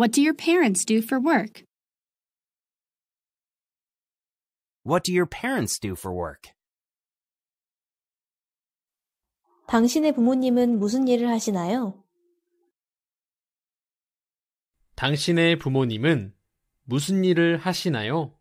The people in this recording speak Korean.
What do your parents do for work? What do your parents do for work? 당신의 부모님은 무슨 일을 하시나요? 당신의 부모님은 무슨 일을 하시나요?